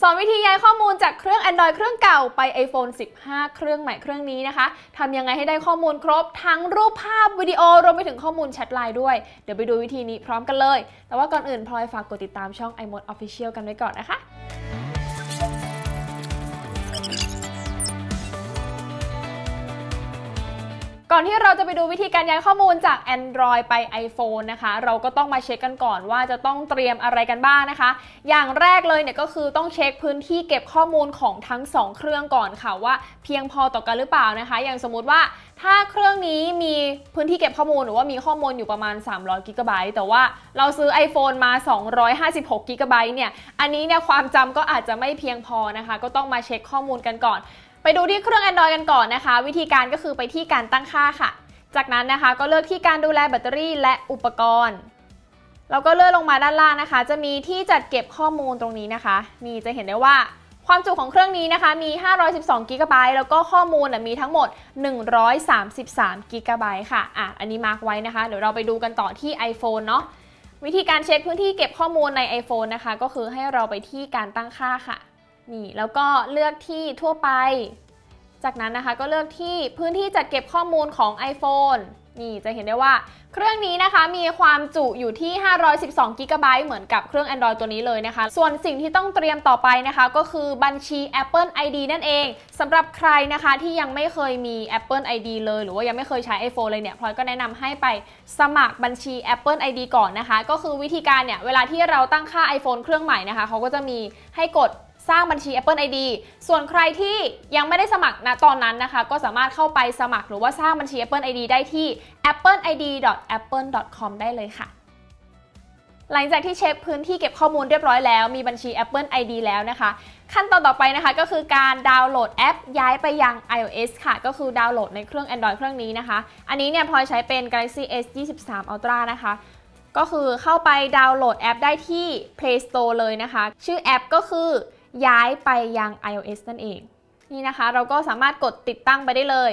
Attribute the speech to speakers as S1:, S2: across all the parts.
S1: สอนวิธีย้ายข้อมูลจากเครื่อง Android เครื่องเก่าไป iPhone 15 เครื่องใหม่เครื่องนี้นะคะทำยังไงให้ได้ข้อมูลครบ ทั้งรูปภาพวิดีโอรวมไปถึงข้อมูลแชทไลน์ด้วย เดี๋ยวไปดูวิธีนี้พร้อมกันเลย แต่ว่าก่อนอื่นพลอยฝากกดติดตามช่อง iMode Official กันไว้ก่อนนะคะ ก่อนที่เราจะไปดูวิธีการย้ายข้อมูลจาก Android ไป iPhone นะคะ เราก็ต้องมาเช็คกันก่อนว่าจะต้องเตรียมอะไรกันบ้างนะคะ อย่างแรกเลยเนี่ยก็คือต้องเช็คพื้นที่เก็บข้อมูลของทั้ง 2 เครื่องก่อนค่ะว่าเพียงพอต่อกันหรือเปล่านะคะ อย่างสมมุติว่าถ้าเครื่องนี้มีพื้นที่เก็บข้อมูลหรือว่ามีข้อมูลอยู่ประมาณ 300 g b แต่ว่าเราซื้อ iPhone มา 256 g b เนี่ย อันนี้เนี่ยความจำก็อาจจะไม่เพียงพอนะคะ ก็ต้องมาเช็คข้อมูลกันก่อน ไปดูที่เครื่อง Android กันก่อนนะคะ วิธีการก็คือไปที่การตั้งค่าค่ะ จากนั้นนะคะก็เลือกที่การดูแลแบตเตอรี่และอุปกรณ์เราก็เลื่อนลงมาด้านล่างนะคะ จะมีที่จัดเก็บข้อมูลตรงนี้นะคะ นี่จะเห็นได้ว่าความจุของเครื่องนี้นะคะมี 512 g b แล้วก็ข้อมูลมีทั้งหมด 133 g b ค่ะ อะ อันนี้มาร์กไว้นะคะ เดี๋ยวเราไปดูกันต่อที่ iPhone เนาะ วิธีการเช็คพื้นที่เก็บข้อมูลใน iPhone นะคะ ก็คือให้เราไปที่การตั้งค่าค่ะ นี่แล้วก็เลือกที่ทั่วไป จากนั้นนะคะก็เลือกที่พื้นที่จัดเก็บข้อมูลของ iPhone นี่จะเห็นได้ว่าเครื่องนี้นะคะมีความจุอยู่ที่ 512 g b เหมือนกับเครื่อง Android ตัวนี้เลยนะคะ ส่วนสิ่งที่ต้องเตรียมต่อไปนะคะ ก็คือบัญชี Apple ID นั่นเองสำหรับใครนะคะที่ยังไม่เคยมี Apple ID เลย หรือว่ายังไม่เคยใช้ iPhone เลยเนี่ยพลอยก็แนะนำให้ไปสมัครบัญชี Apple ID ก่อนนะคะ ก็คือวิธีการเนี่ยเวลาที่เราตั้งค่า iPhone เครื่องใหม่นะคะเขาก็จะมีให้กด สร้างบัญชี Apple ID ส่วนใครที่ยังไม่ได้สมัครณตอนนั้นนะคะ ก็สามารถเข้าไปสมัครหรือว่าสร้างบัญชี Apple ID ได้ที่ appleid.apple.com ได้เลยค่ะหลังจากที่เช็คพื้นที่เก็บข้อมูลเรียบร้อยแล้ว มีบัญชี Apple ID แล้วนะคะ ขั้นตอนต่อไปนะคะก็คือการดาวน์โหลดแอปย้ายไปยัง iOS ค่ะ ก็คือดาวน์โหลดในเครื่อง Android เครื่องนี้นะคะ อันนี้เนี่ยพลอยใช้เป็น Galaxy S 23 Ultra นะคะ ก็คือเข้าไปดาวน์โหลดแอปได้ที่ Play Store เลยนะคะ ชื่อแอปก็คือ ย้ายไปยัง iOS นั่นเอง นี่นะคะ เราก็สามารถกดติดตั้งไปได้เลย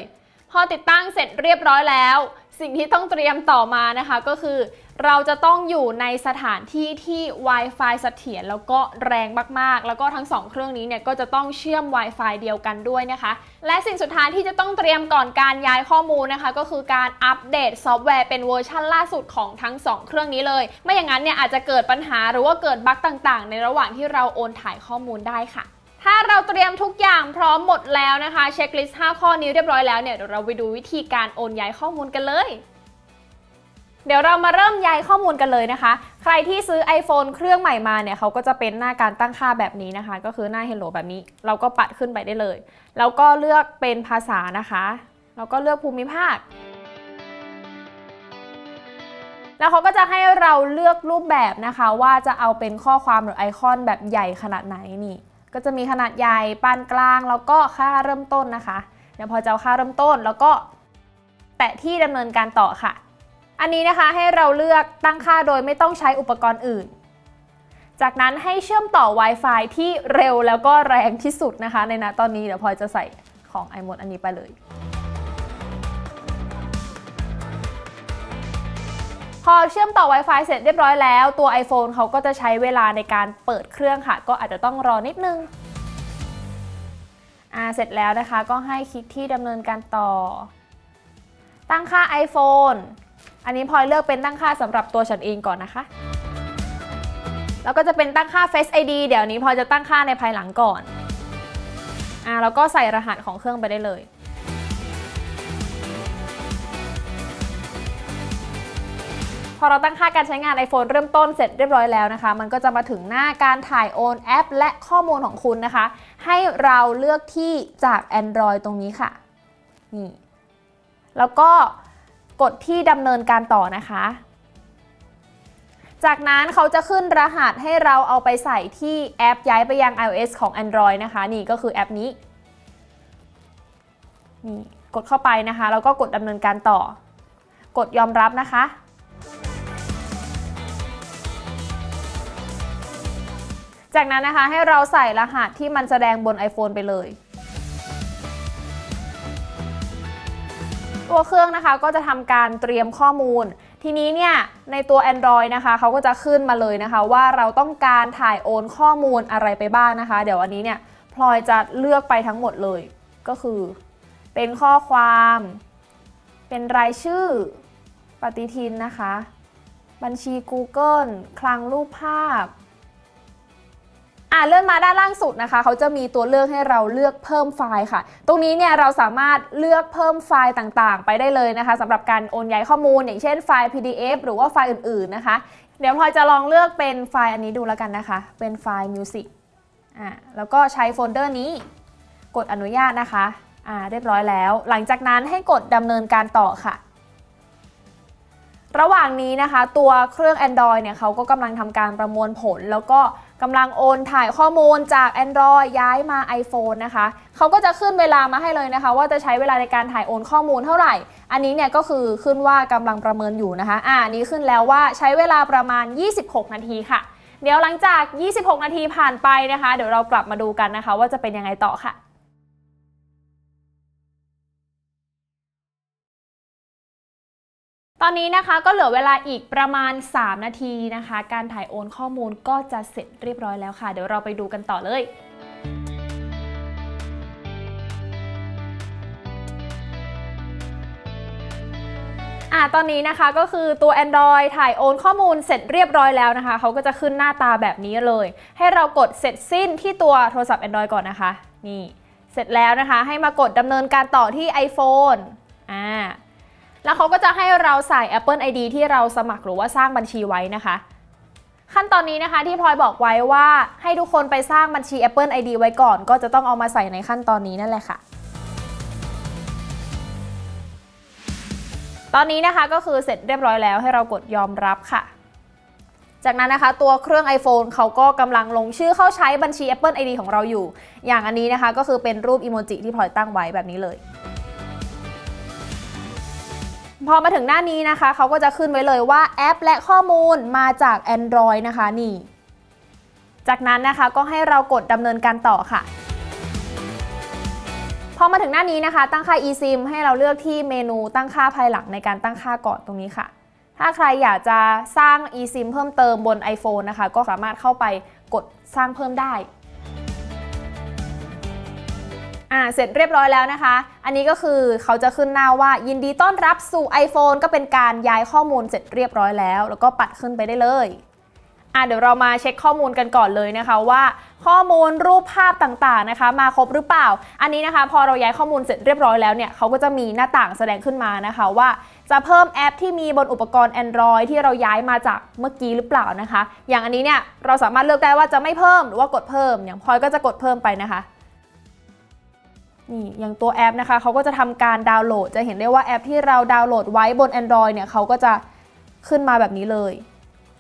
S1: พอติดตั้งเสร็จเรียบร้อยแล้ว สิ่งที่ต้องเตรียมต่อมานะคะ ก็คือ เราจะต้องอยู่ในสถานที่ที่ Wi-Fi เสถียรแล้วก็แรงมากๆ แล้วก็ทั้ง 2 เครื่องนี้เนี่ยก็จะต้องเชื่อม Wi-Fi เดียวกันด้วยนะคะ และสิ่งสุดท้ายที่จะต้องเตรียมก่อนการย้ายข้อมูลนะคะ ก็คือการอัปเดตซอฟต์แวร์เป็นเวอร์ชันล่าสุดของทั้ง 2 เครื่องนี้เลย ไม่อย่างนั้นเนี่ยอาจจะเกิดปัญหาหรือว่าเกิดบั๊กต่างๆ ในระหว่างที่เราโอนถ่ายข้อมูลได้ค่ะถ้าเราเตรียมทุกอย่างพร้อมหมดแล้วนะคะ เช็คลิสต์ 5 ข้อนี้เรียบร้อยแล้วเนี่ยเดี๋ยวเราไปดูวิธีการโอนย้ายข้อมูลกันเลย เดี๋ยวเรามาเริ่มย้ายข้อมูลกันเลยนะคะ ใครที่ซื้อ iPhone เครื่องใหม่มาเนี่ยเขาก็จะเป็นหน้าการตั้งค่าแบบนี้นะคะ ก็คือหน้า Hello แบบนี้ เราก็ปัดขึ้นไปได้เลย แล้วก็เลือกเป็นภาษานะคะ แล้วก็เลือกภูมิภาค แล้วเขาก็จะให้เราเลือกรูปแบบนะคะ ว่าจะเอาเป็นข้อความหรือไอคอนแบบใหญ่ขนาดไหนนี่ ก็จะมีขนาดใหญ่ ปานกลาง แล้วก็ค่าเริ่มต้นนะคะ เดี๋ยวพอจะเอาค่าเริ่มต้นแล้วก็แตะที่ดำเนินการต่อค่ะ อันนี้นะคะให้เราเลือกตั้งค่าโดยไม่ต้องใช้อุปกรณ์อื่น จากนั้นให้เชื่อมต่อ Wi-Fi ที่เร็วแล้วก็แรงที่สุดนะคะ ในณตอนนี้เดี๋ยวพอจะใส่ของ iMode อันนี้ไปเลยพอเชื่อมต่อ Wi-Fi เสร็จเรียบร้อยแล้ว ตัว iPhone เขาก็จะใช้เวลาในการเปิดเครื่องค่ะ ก็อาจจะต้องรอนิดนึง อ่า เสร็จแล้วนะคะ ก็ให้คลิกที่ดำเนินการต่อ ตั้งค่า iPhone อันนี้พลอยเลือกเป็นตั้งค่าสำหรับตัวฉันเองก่อนนะคะ แล้วก็จะเป็นตั้งค่า Face ID เดี๋ยวนี้พลอยจะตั้งค่าในภายหลังก่อน อ่าแล้วก็ใส่รหัสของเครื่องไปได้เลยพอเราตั้งค่าการใช้งาน iPhone เริ่มต้นเสร็จเรียบร้อยแล้วนะคะ มันก็จะมาถึงหน้าการถ่ายโอนแอป และข้อมูลของคุณนะคะ ให้เราเลือกที่จาก Android ตรงนี้ค่ะ นี่ แล้วก็ กดที่ดำเนินการต่อนะคะ จากนั้นเขาจะขึ้นรหัสให้เราเอาไปใส่ที่แอปย้ายไปยัง iOS ของ Android นะคะ นี่ก็คือแอปนี้นี่กดเข้าไปนะคะ แล้วก็กดดำเนินการต่อ กดยอมรับนะคะจากนั้นนะคะให้เราใส่รหัสที่มันแสดงบน iPhone ไปเลย ตัวเครื่องนะคะก็จะทำการเตรียมข้อมูล ทีนี้เนี่ยในตัว Android นะคะเขาก็จะขึ้นมาเลยนะคะ ว่าเราต้องการถ่ายโอนข้อมูลอะไรไปบ้างนะคะ เดี๋ยววันนี้เนี่ยพลอยจะเลือกไปทั้งหมดเลย ก็คือ เป็นข้อความ เป็นรายชื่อปฏิทินนะคะ บัญชี Google คลังรูปภาพ อ่าเลื่อนมาด้านล่างสุดนะคะ เขาจะมีตัวเลือกให้เราเลือกเพิ่มไฟล์ค่ะ ตรงนี้เนี่ยเราสามารถเลือกเพิ่มไฟล์ต่างๆ ไปได้เลยนะคะสำหรับการโอนย้ายข้อมูล อย่างเช่นไฟล์ PDF หรือว่าไฟล์อื่นๆนะคะ เดี๋ยวพลอยจะลองเลือกเป็นไฟล์อันนี้ดูแล้วกันนะคะ เป็นไฟล์ Music อ่าแล้วก็ใช้โฟลเดอร์นี้ กดอนุญาตนะคะอ่าเรียบร้อยแล้ว หลังจากนั้นให้กดดำเนินการต่อค่ะ ระหว่างนี้นะคะ ตัวเครื่อง Android เนี่ยเขาก็กำลังทำการประมวลผล แล้วก็กำลังโอนถ่ายข้อมูลจาก Android ย้ายมา iPhone นะคะเขาก็จะขึ้นเวลามาให้เลยนะคะ ว่าจะใช้เวลาในการถ่ายโอนข้อมูลเท่าไหร่ อันนี้เนี่ยก็คือขึ้นว่ากำลังประเมินอยู่นะคะ อ่านี้ขึ้นแล้วว่าใช้เวลาประมาณ 26 นาทีค่ะ เดี๋ยวหลังจาก 26 นาทีผ่านไปนะคะ เดี๋ยวเรากลับมาดูกันนะคะ ว่าจะเป็นยังไงต่อค่ะ ตอนนี้นะคะก็เหลือเวลาอีกประมาณ 3 นาทีนะคะ การถ่ายโอนข้อมูลก็จะเสร็จเรียบร้อยแล้วค่ะ เดี๋ยวเราไปดูกันต่อเลยอะตอนนี้นะคะก็คือตัว Android ถ่ายโอนข้อมูลเสร็จเรียบร้อยแล้วนะคะเขาก็จะขึ้นหน้าตาแบบนี้เลย ให้เรากดเสร็จสิ้นที่ตัวโทรศัพท์ Android ก่อนนะคะ นี่ เสร็จแล้วนะคะ ให้มากดดำเนินการต่อที่ iPhone อ่า แล้วเขาก็จะให้เราใส่ Apple ID ที่เราสมัครหรือว่าสร้างบัญชีไว้นะคะ ขั้นตอนนี้นะคะที่พลอยบอกไว้ว่าให้ทุกคนไปสร้างบัญชี Apple ID ไว้ก่อน ก็จะต้องเอามาใส่ในขั้นตอนนี้นั่นแหละค่ะ ตอนนี้นะคะก็คือเสร็จเรียบร้อยแล้วให้เรากดยอมรับค่ะ จากนั้นนะคะตัวเครื่อง iPhone เขาก็กำลังลงชื่อเข้าใช้บัญชี Apple ID ของเราอยู่ อย่างอันนี้นะคะก็คือเป็นรูปอีโมจิที่พลอยตั้งไว้แบบนี้เลย พอมาถึงหน้านี้นะคะ เขาก็จะขึ้นไว้เลยว่าแอปและข้อมูลมาจาก Android นะคะนี่ จากนั้นนะคะก็ให้เรากดดำเนินการต่อค่ะ พอมาถึงหน้านี้นะคะ ตั้งค่า eSIM ให้เราเลือกที่เมนูตั้งค่าภายหลังในการตั้งค่าก่อนตรงนี้ค่ะ ถ้าใครอยากจะสร้าง eSIM เพิ่มเติมบน iPhone นะคะ ก็สามารถเข้าไปกดสร้างเพิ่มได้ อ่าเสร็จเรียบร้อยแล้วนะคะ อันนี้ก็คือเขาจะขึ้นหน้าว่ายินดีต้อนรับสู่ iPhone ก็เป็นการย้ายข้อมูลเสร็จเรียบร้อยแล้ว แล้วก็ปัดขึ้นไปได้เลยอ่าเดี๋ยวเรามาเช็คข้อมูลกันก่อนเลยนะคะว่าข้อมูลรูปภาพต่างๆนะคะ มาครบหรือเปล่า อันนี้นะคะ พอเราย้ายข้อมูลเสร็จเรียบร้อยแล้วเนี่ยเขาก็จะมีหน้าต่างแสดงขึ้นมานะคะว่า จะเพิ่มแอปที่มีบนอุปกรณ์ Android ที่เราย้ายมาจากเมื่อกี้หรือเปล่านะคะ อย่างอันนี้เนี่ยเราสามารถเลือกได้ว่าจะไม่เพิ่มหรือว่ากดเพิ่มอย่างพลอยก็จะกดเพิ่มไปนะคะ นี่อย่างตัวแอปนะคะเขาก็จะทำการดาวน์โหลด จะเห็นได้ว่าแอปที่เราดาวน์โหลดไว้บน Android เนี่ยเขาก็จะขึ้นมาแบบนี้เลย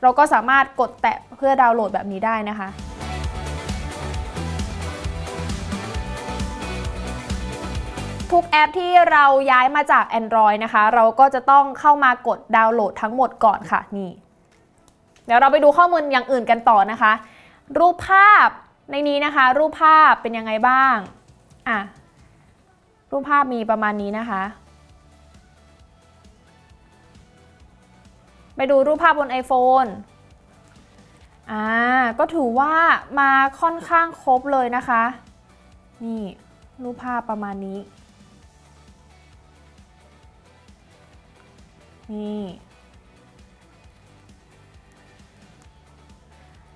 S1: เราก็สามารถกดแตะเพื่อดาวน์โหลดแบบนี้ได้นะคะทุกแอปที่เราย้ายมาจาก Android นะคะ เราก็จะต้องเข้ามากดดาวน์โหลดทั้งหมดก่อนค่ะนี่ เดี๋ยวเราไปดูข้อมูลอย่างอื่นกันต่อนะคะ รูปภาพในนี้นะคะ รูปภาพเป็นยังไงบ้างอะ รูปภาพมีประมาณนี้นะคะ ไปดูรูปภาพบน iPhone อ่า ก็ถือว่ามาค่อนข้างครบเลยนะคะ นี่ รูปภาพประมาณนี้ นี่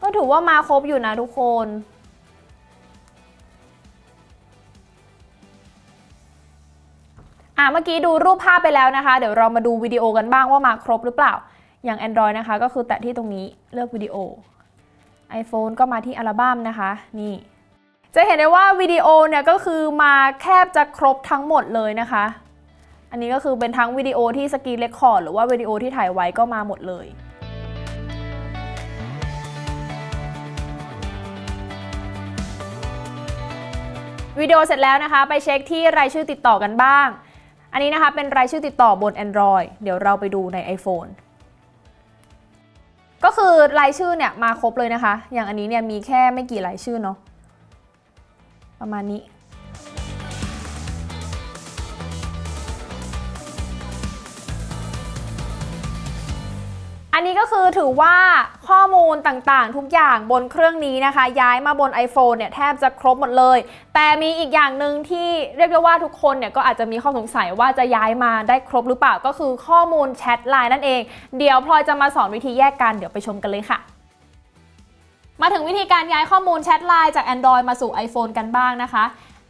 S1: ก็ถือว่ามาครบอยู่นะทุกคน เมื่อกี้ดูรูปภาพไปแล้วนะคะ เดี๋ยวเรามาดูวิดีโอกันบ้างว่ามาครบหรือเปล่า อย่าง Android นะคะ ก็คือแตะที่ตรงนี้เลือกวิดีโอ iPhone ก็มาที่อัลบั้มนะคะ นี่ จะเห็นได้ว่าวิดีโอเนี่ยก็คือมาแคบจะครบทั้งหมดเลยนะคะ อันนี้ก็คือเป็นทั้งวิดีโอที่สกรีนเรคคอร์ดหรือว่าวิดีโอที่ถ่ายไว้ก็มาหมดเลยวิดีโอเสร็จแล้วนะคะ ไปเช็คที่รายชื่อติดต่อกันบ้าง อันนี้นะคะเป็นรายชื่อติดต่อบน Android เดี๋ยวเราไปดูใน iPhone ก็คือรายชื่อเนี่ยมาครบเลยนะคะ อย่างอันนี้เนี่ยมีแค่ไม่กี่รายชื่อเนาะประมาณนี้ อันนี้ก็คือถือว่าข้อมูลต่างๆ ทุกอย่างบนเครื่องนี้นะคะ ย้ายมาบน iPhone เนี่ยแทบจะครบหมดเลย แต่มีอีกอย่างหนึ่งที่เรียกได้ว่าทุกคนเนี่ยก็อาจจะมีข้อสงสัยว่าจะย้ายมาได้ครบหรือเปล่าก็คือข้อมูลแชทไลน์นั่นเอง เดี๋ยวพลอยจะมาสอนวิธีแยกกันเดี๋ยวไปชมกันเลยค่ะมาถึงวิธีการย้ายข้อมูลแชทไลน์จาก Android มาสู่ iPhone กันบ้างนะคะ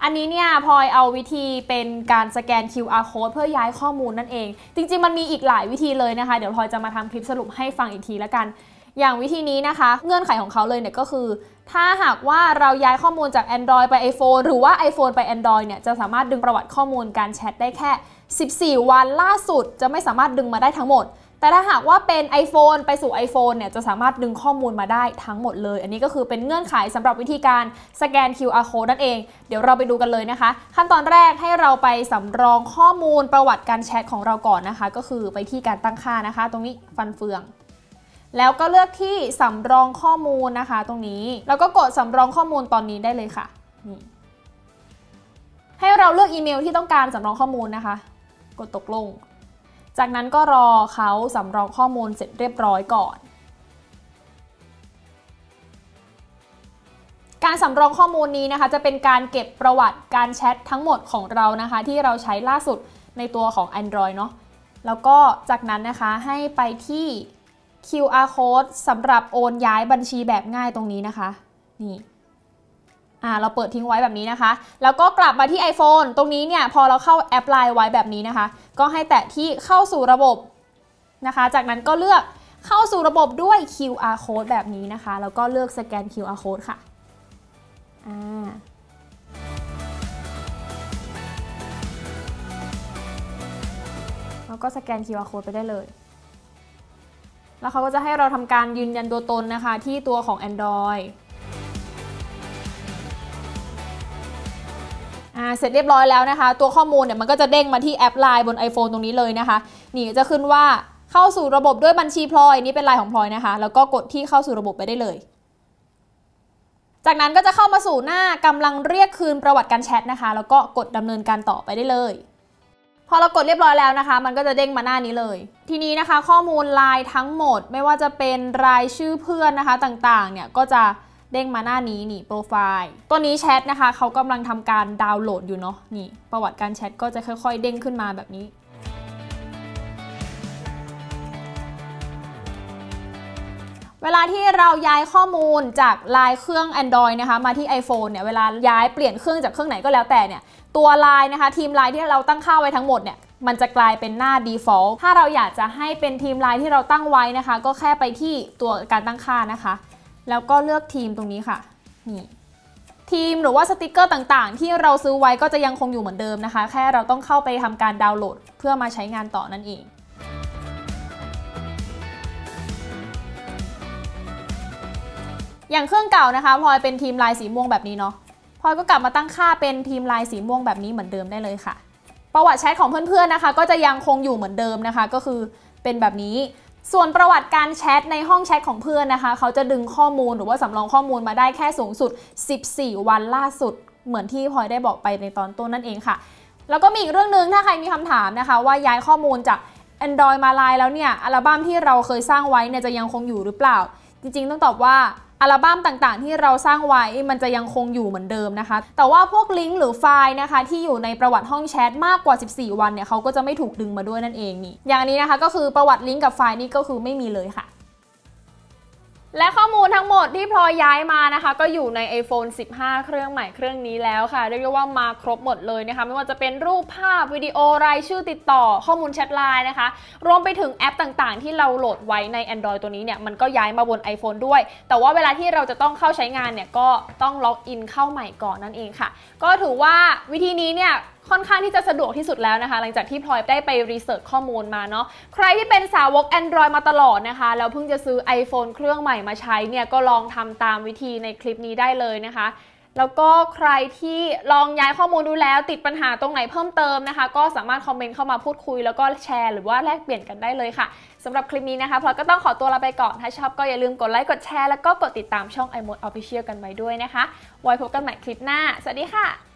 S1: อันนี้เนี่ยพลอยเอาวิธีเป็นการสแกน QR code เพื่อย้ายข้อมูลนั่นเอง จริง ๆ มันมีอีกหลายวิธีเลยนะคะ เดี๋ยวพลอยจะมาทำคลิปสรุปให้ฟังอีกทีล้วกัน อย่างวิธีนี้นะคะ เงื่อนไขของเขาเลยเนี่ยก็คือ ถ้าหากว่าเราย้ายข้อมูลจาก Android ไป iPhone หรือว่า iPhone ไป Android เนี่ยจะสามารถดึงประวัติข้อมูลการแชทได้แค่ 14 วันล่าสุด จะไม่สามารถดึงมาได้ทั้งหมด แต่ถ้าหากว่าเป็น iPhone ไปสู่ iPhone เนี่ยจะสามารถดึงข้อมูลมาได้ทั้งหมดเลย อันนี้ก็คือเป็นเงื่อนไขสำหรับวิธีการสแกน QR code นั่นเอง เดี๋ยวเราไปดูกันเลยนะคะ ขั้นตอนแรกให้เราไปสำรองข้อมูลประวัติการแชทของเราก่อนนะคะ ก็คือไปที่การตั้งค่านะคะ ตรงนี้ฟันเฟือง แล้วก็เลือกที่สำรองข้อมูลนะคะ ตรงนี้แล้วก็กดสำรองข้อมูลตอนนี้ได้เลยค่ะนี่ให้เราเลือกอีเมลที่ต้องการสำรองข้อมูลนะคะ กดตกลง จากนั้นก็รอเขาสำรองข้อมูลเสร็จเรียบร้อยก่อน การสำรองข้อมูลนี้นะคะ จะเป็นการเก็บประวัติการแชททั้งหมดของเรานะคะ ที่เราใช้ล่าสุดในตัวของ Android เนาะแล้วก็จากนั้นนะคะให้ไปที่ QR code สำหรับโอนย้ายบัญชีแบบง่ายตรงนี้นะคะ นี่อ่าเราเปิดทิ้งไว้แบบนี้นะคะ แล้วก็กลับมาที่ iPhone ตรงนี้เนี่ยพอเราเข้าแอปไลน์ไว้แบบนี้นะคะ ก็ให้แตะที่เข้าสู่ระบบนะคะ จากนั้นก็เลือกเข้าสู่ระบบด้วย QR code แบบนี้นะคะ แล้วก็เลือกสแกน QR code ค่ะอ่าแล้วก็สแกน QR code ไปได้เลย แล้วเขาก็จะให้เราทำการยืนยันตัวตนนะคะ ที่ตัวของ Android าเสร็จเรียบร้อยแล้วนะคะ ตัวข้อมูลเนี่ยมันก็จะเด้งมาที่แอปไลน์บน iPhone ตรงนี้เลยนะคะ นี่จะขึ้นว่าเข้าสู่ระบบด้วยบัญชีพลอยนี่เป็นไลน์ของพลอยนะคะ แล้วก็กดที่เข้าสู่ระบบไปได้เลย จากนั้นก็จะเข้ามาสู่หน้ากำลังเรียกคืนประวัติการแชทนะคะ แล้วก็กดดำเนินการต่อไปได้เลย พอเรากดเรียบร้อยแล้วนะคะ มันก็จะเด้งมาหน้านี้เลย ทีนี้นะคะ ข้อมูลไลน์ทั้งหมดไม่ว่าจะเป็นรายชื่อเพื่อนนะคะต่างๆ เนี่ยก็จะ เด้งมาหน้านี้นี่โปรไฟล์ตัวนี้แชทนะคะเขากำลังทำการดาวน์โหลดอยู่เนาะนี่ ประวัติการแชทก็จะค่อยๆ เด้งขึ้นมาแบบนี้เวลาที่เราย้ายข้อมูลจากไลน์เครื่อง Android นะคะมาที่ iPhone เนี่ยเวลาย้ายเปลี่ยนเครื่องจากเครื่องไหนก็แล้วแต่เนี่ยตัวไลน์นะคะทีมไลน์ที่เราตั้งค่าไว้ทั้งหมดเนี่ยมันจะกลายเป็นหน้า default ถ้าเราอยากจะให้เป็นทีมไลน์ที่เราตั้งไว้นะคะ ก็แค่ไปที่ตัวการตั้งค่านะคะ แล้วก็เลือกทีมตรงนี้ค่ะ นี่ ทีมหรือว่าสติกเกอร์ต่างๆ ที่เราซื้อไว้ก็จะยังคงอยู่เหมือนเดิมนะคะ แค่เราต้องเข้าไปทำการดาวน์โหลด เพื่อมาใช้งานต่อนั่นเองอย่างเครื่องเก่านะคะพลอยเป็นทีมลายสีม่วงแบบนี้เนาะพลอยก็กลับมาตั้งค่าเป็นทีมลายสีม่วงแบบนี้เหมือนเดิมได้เลยค่ะ ประวัติแชทของเพื่อนๆนะคะ ก็จะยังคงอยู่เหมือนเดิมนะคะ ก็คือเป็นแบบนี้ ส่วนประวัติการแชทในห้องแชทของเพื่อนนะคะ เขาจะดึงข้อมูลหรือว่าสำรองข้อมูลมาได้แค่สูงสุด 14 วันล่าสุด เหมือนที่พลอยได้บอกไปในตอนต้นนั่นเองค่ะ แล้วก็มีอีกเรื่องหนึ่งถ้าใครมีคำถามนะคะ ว่าย้ายข้อมูลจาก Android มาไลน์แล้วเนี่ย อัลบั้มที่เราเคยสร้างไว้เนี่ยจะยังคงอยู่หรือเปล่า จริงๆ ต้องตอบว่า อัลบั้มต่างๆ ที่เราสร้างไว้มันจะยังคงอยู่เหมือนเดิมนะคะ แต่ว่าพวกลิงก์หรือไฟล์นะคะ ที่อยู่ในประวัติห้องแชทมากกว่า 14 วันเนี่ยเขาก็จะไม่ถูกดึงมาด้วยนั่นเองนี่อย่างนี้นะคะ ก็คือประวัติลิงก์กับไฟล์นี่ก็คือไม่มีเลยค่ะ และข้อมูลทั้งหมดที่พลอยย้ายมานะคะ ก็อยู่ใน iPhone 15 เครื่องใหม่เครื่องนี้แล้วค่ะ เรียกได้ว่ามาครบหมดเลยนะคะ ไม่ว่าจะเป็นรูปภาพวิดีโอรายชื่อติดต่อข้อมูลแชทไลน์นะคะ รวมไปถึงแอปต่างๆ ที่เราโหลดไว้ใน Android ตัวนี้เนี่ย มันก็ย้ายมาบน iPhone ด้วย แต่ว่าเวลาที่เราจะต้องเข้าใช้งานเนี่ย ก็ต้องล็อกอินเข้าใหม่ก่อนนั่นเองค่ะ ก็ถือว่าวิธีนี้เนี่ย ค่อนข้างที่จะสะดวกที่สุดแล้วนะคะ หลังจากที่พลอยได้ไป research ข้อมูลมาเนาะใครที่เป็นสาวก Android มาตลอดนะคะ แล้วเพิ่งจะซื้อ iPhone เครื่องใหม่มาใช้เนี่ยก็ลองทำตามวิธีในคลิปนี้ได้เลยนะคะแล้วก็ใครที่ลองย้ายข้อมูลดูแล้วติดปัญหาตรงไหนเพิ่มเติมนะคะ ก็สามารถคอมเมนต์เข้ามาพูดคุย แล้วก็แชร์หรือว่าแลกเปลี่ยนกันได้เลยค่ะสำหรับคลิปนี้นะคะพลอยก็ต้องขอตัวลาไปก่อน ถ้าชอบก็อย่าลืมกดไลค์กดแชร์แล้วก็กดติดตามช่อง iMode Official กันไว้ด้วยนะคะ ไว้พบกันใหม่คลิปหน้า สวัสดีค่ะ